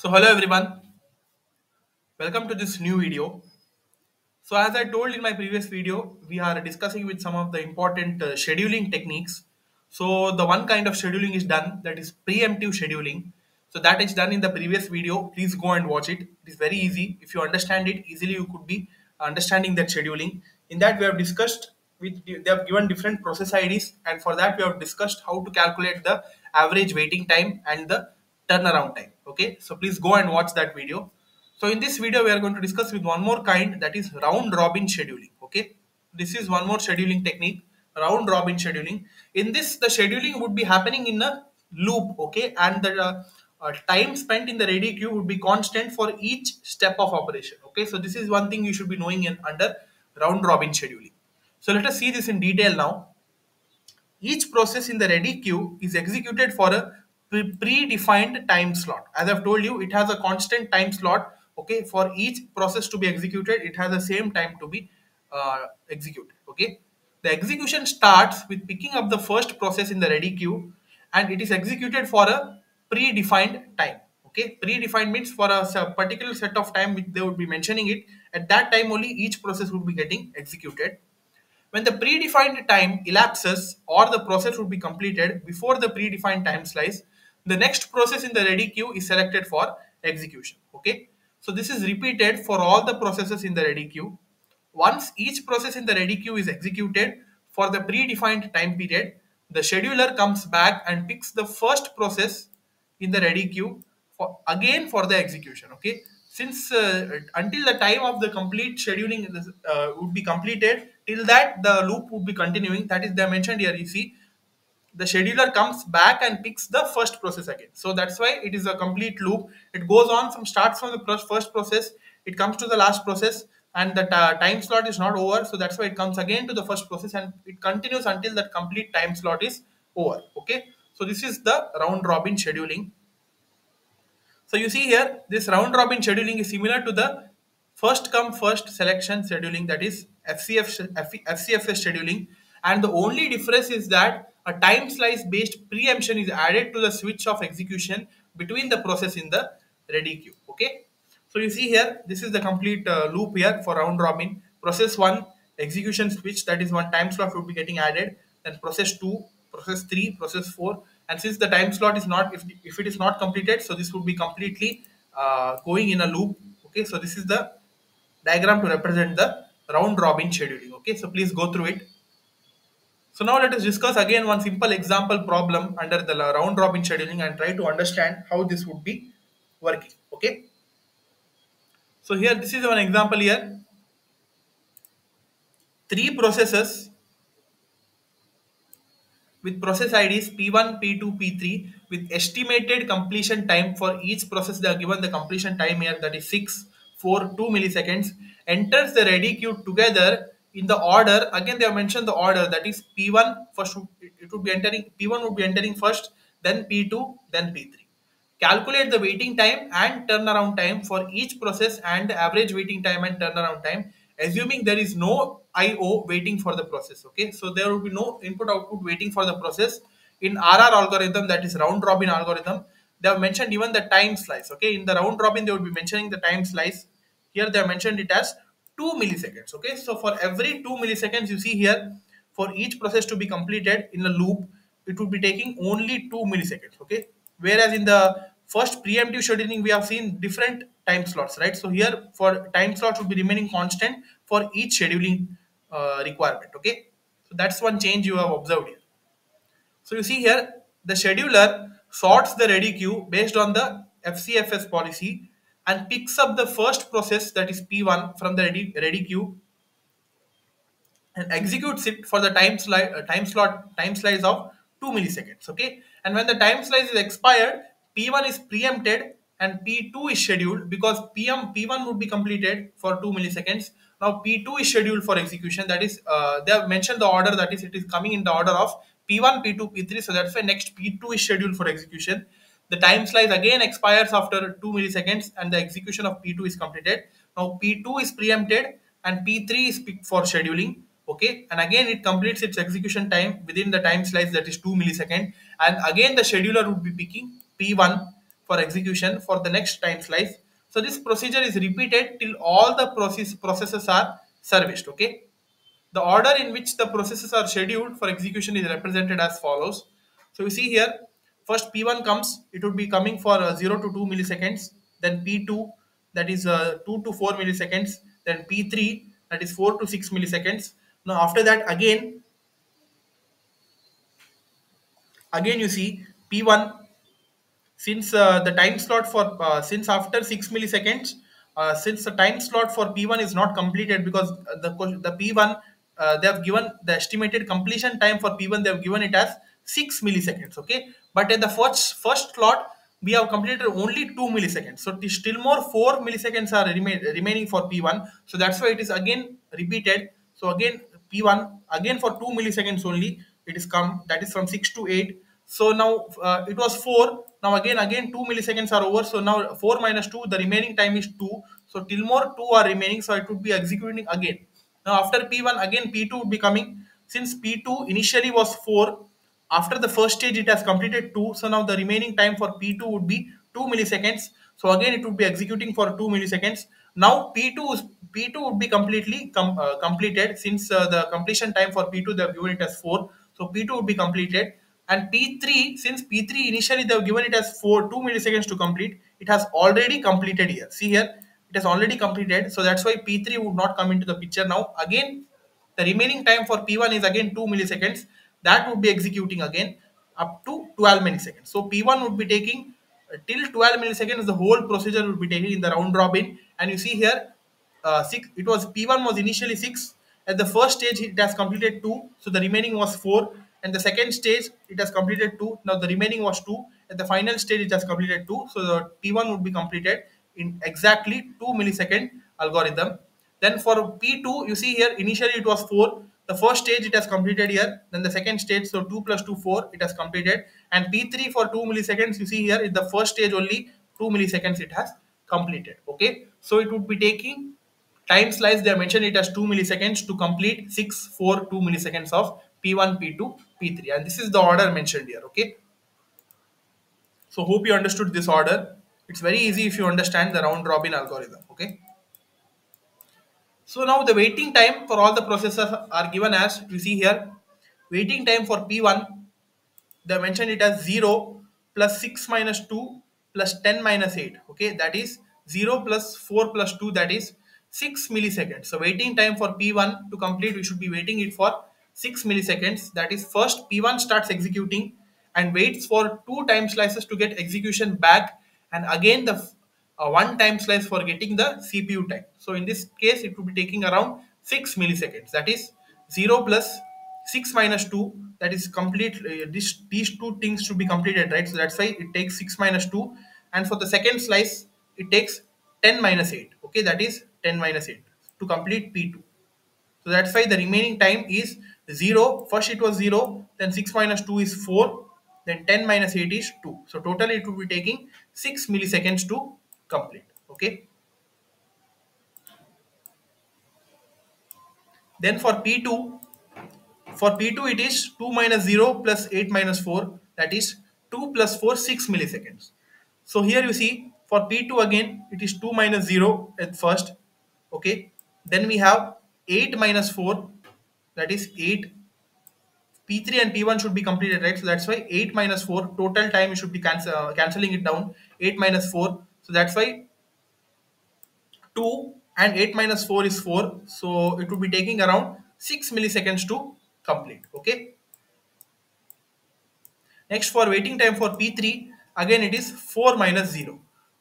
So hello everyone, welcome to this new video. So as I told in my previous video, we are discussing with some of the important uh, scheduling techniques. So the one kind of scheduling is done that is preemptive scheduling. So that is done in the previous video. Please go and watch it. It is very easy. If you understand it easily, you could be understanding that scheduling. In that we have discussed with they have given different process IDs and for that we have discussed how to calculate the average waiting time and the turnaround time. Okay, so please go and watch that video. So in this video, we are going to discuss with one more kind that is round robin scheduling. Okay, this is one more scheduling technique, round robin scheduling. In this, the scheduling would be happening in a loop. Okay, and the uh, uh, time spent in the ready queue would be constant for each step of operation. Okay, so this is one thing you should be knowing in under round robin scheduling. So let us see this in detail now. Each process in the ready queue is executed for a pre- predefined time slot. As I've told you, it has a constant time slot. Okay, for each process to be executed, it has the same time to be uh, executed. Okay, the execution starts with picking up the first process in the ready queue, and it is executed for a predefined time. Okay, predefined means for a particular set of time which they would be mentioning it. At that time only, each process would be getting executed when the predefined time elapses or the process would be completed before the predefined time slice, the next process in the ready queue is selected for execution. Okay. So this is repeated for all the processes in the ready queue. Once each process in the ready queue is executed for the predefined time period, the scheduler comes back and picks the first process in the ready queue for again for the execution okay since uh, until the time of the complete scheduling uh, would be completed till that the loop would be continuing that is they mentioned here you see the scheduler comes back and picks the first process again. So that's why it is a complete loop. It goes on from starts from the first process. It comes to the last process and the time slot is not over. So that's why it comes again to the first process and it continues until that complete time slot is over. Okay? So this is the round robin scheduling. So you see here, this round robin scheduling is similar to the first come first selection scheduling that is FCF, FCFS scheduling. And the only difference is that a time slice based preemption is added to the switch of execution between the process in the ready queue. Okay. So you see here, this is the complete uh, loop here for round robin. Process 1, execution switch, that is one time slot would be getting added. Then process 2, process 3, process 4. And since the time slot is not, if, if it is not completed, so this would be completely uh, going in a loop. Okay, so this is the diagram to represent the round robin scheduling. Okay, so please go through it. So now let us discuss again one simple example problem under the round robin scheduling and try to understand how this would be working. Okay. So here, this is one example here. Three processes with process IDs P1, P2, P3 with estimated completion time for each process. They are given the completion time here that is 6, 4, 2 milliseconds. Enters the ready queue together in the order. Again, they have mentioned the order that is P1 first. It would be entering P1 would be entering first, then P2, then P3. Calculate the waiting time and turnaround time for each process and the average waiting time and turnaround time, assuming there is no IO waiting for the process. Okay, so there will be no input output waiting for the process. In RR algorithm, that is round robin algorithm, they have mentioned even the time slice. Okay, in the round robin, they would be mentioning the time slice. Here they have mentioned it as 2 milliseconds. Okay, so for every 2 milliseconds, you see here, for each process to be completed in a loop, it would be taking only 2 milliseconds. Okay, whereas in the first preemptive scheduling we have seen different time slots right so here for time slots would be remaining constant for each scheduling uh, requirement okay so that's one change you have observed here so you see here the scheduler sorts the ready queue based on the fcfs policy and picks up the first process that is p1 from the ready, ready queue and executes it for the time slide uh, time slot time slice of 2 milliseconds okay? And when the time slice is expired p1 is preempted and p2 is scheduled because pm p1 would be completed for 2 milliseconds. Now p2 is scheduled for execution that is uh, they have mentioned the order that is it is coming in the order of p1 p2 p3 so that's why next p2 is scheduled for execution the time slice again expires after 2 milliseconds and the execution of p2 is completed now p2 is preempted and p3 is picked for scheduling okay and again it completes its execution time within the time slice that is 2 millisecond and again the scheduler would be picking p1 for execution for the next time slice. So this procedure is repeated till all the process processes are serviced. Okay. The order in which the processes are scheduled for execution is represented as follows. So you see here, first P1 comes, it would be coming for uh, 0 to 2 milliseconds, then P2 that is uh, 2 to 4 milliseconds, then P3 that is 4 to 6 milliseconds. Now after that again, again you see P1 since uh, the time slot for uh, since after 6 milliseconds uh, since the time slot for p1 is not completed because the the p1 uh, they have given the estimated completion time for p1 they have given it as 6 milliseconds okay? But in the first first slot we have completed only 2 milliseconds. So still more 4 milliseconds are remain, remaining for p1 so that's why it is again repeated. So again p1 again for 2 milliseconds only it is come. That is from 6 to 8 so now uh, it was 4 now again again 2 milliseconds are over. So now 4 minus 2 the remaining time is 2 so till more 2 are remaining. So it would be executing again. Now after p1 again p2 would be coming. Since p2 initially was 4 after the first stage it has completed 2 so now the remaining time for p2 would be 2 milliseconds. So again it would be executing for 2 milliseconds. Now p2 is p2 would be completely com, uh, completed. Since uh, the completion time for p2 they have given it as 4 so p2 would be completed. And p3 since p3 initially they have given it as 4 2 milliseconds to complete it has already completed here. See here it has already completed. So that's why p3 would not come into the picture now. Again the remaining time for p1 is again 2 milliseconds that would be executing again up to 12 milliseconds. So p1 would be taking uh, till 12 milliseconds the whole procedure would be taking in the round robin. And you see here uh, six it was p1 was initially 6 at the first stage it has completed 2 so the remaining was 4 and the second stage it has completed 2 now the remaining was 2 at the final stage it has completed 2 so the p1 would be completed in exactly 2 millisecond algorithm. Then for p2 you see here initially it was 4 the first stage it has completed here. Then the second stage so 2 plus 2 4 it has completed. And p3 for 2 milliseconds you see here is the first stage only 2 milliseconds it has completed okay? So it would be taking time slice they mentioned it as 2 milliseconds to complete 6 4 2 milliseconds of p1 p2 p3 and this is the order mentioned here okay? So hope you understood this order. It's very easy if you understand the round robin algorithm okay so now the waiting time for all the processors are given as you see here. Waiting time for p1 they mentioned it as 0 plus 6 minus 2 plus 10 minus 8 okay that is 0 plus 4 plus 2 that is 6 milliseconds. So waiting time for p1 to complete we should be waiting it for 6 milliseconds. That is first p1 starts executing and waits for two time slices to get execution back. And again the uh, one time slice for getting the cpu time. So in this case it would be taking around 6 milliseconds. That is 0 plus 6 minus 2 that is complete uh, this, these two things should be completed right? So that's why it takes 6 minus 2 and for the second slice it takes 10 minus 8 okay that is 10 minus 8 to complete p2 so that's why the remaining time is 0 first it was 0 then 6 minus 2 is 4 then 10 minus 8 is 2 so totally it would be taking 6 milliseconds to complete okay? Then for p2 for p2 it is 2 minus 0 plus 8 minus 4 that is 2 plus 4 6 milliseconds. So here you see for p2 again it is 2 minus 0 at first okay? Then we have 8 minus 4 that is 8 p3 and p1 should be completed right? So that's why 8 minus 4 total time you should be uh, cancelling it down. 8 minus 4 so that's why 2 and 8 minus 4 is 4 so it would be taking around 6 milliseconds to complete okay? Next for waiting time for p3 again it is 4 minus 0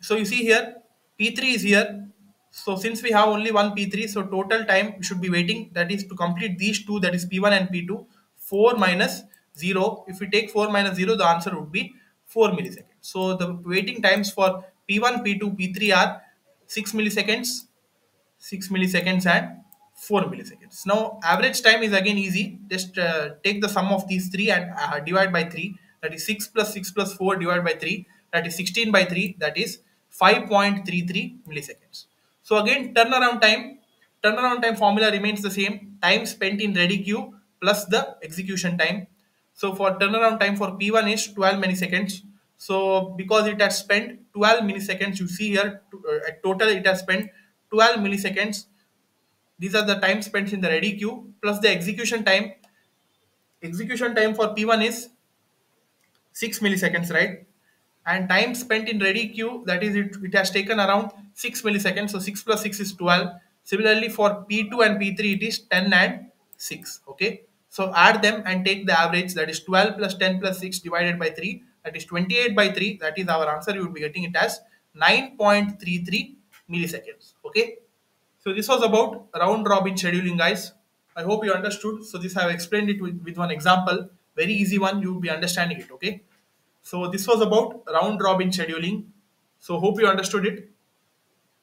so you see here p3 is here. So since we have only one p3 so total time we should be waiting that is to complete these two that is p1 and p2 4 minus 0 if we take 4 minus 0 the answer would be 4 milliseconds. So the waiting times for p1 p2 p3 are 6 milliseconds 6 milliseconds and 4 milliseconds. Now average time is again easy. Just uh, take the sum of these three and uh, divide by 3 that is 6 plus 6 plus 4 divided by 3 that is 16 by 3 that is 5.33 milliseconds. So again turnaround time. Turnaround time formula remains the same. Time spent in ready queue plus the execution time. So for turnaround time for p1 is 12 milliseconds So because it has spent 12 milliseconds, you see here uh, total it has spent 12 milliseconds. These are the time spent in the ready queue plus the execution time. Execution time for P1 is 6 milliseconds, right? And time spent in ready queue, that is, it, it has taken around 6 milliseconds. So 6 plus 6 is 12. Similarly, for P2 and P3, it is 10 and 6. Okay. So add them and take the average, that is 12 plus 10 plus 6 divided by 3, that is 28 by 3. That is our answer. You will be getting it as 9.33 milliseconds. Okay. So this was about round robin scheduling, guys. I hope you understood. So this I have explained it with, with one example. Very easy one. You will be understanding it. Okay. So this was about round robin scheduling. So hope you understood it.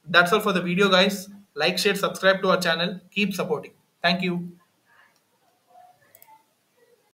That's all for the video, guys. Like, share, subscribe to our channel. Keep supporting. Thank you.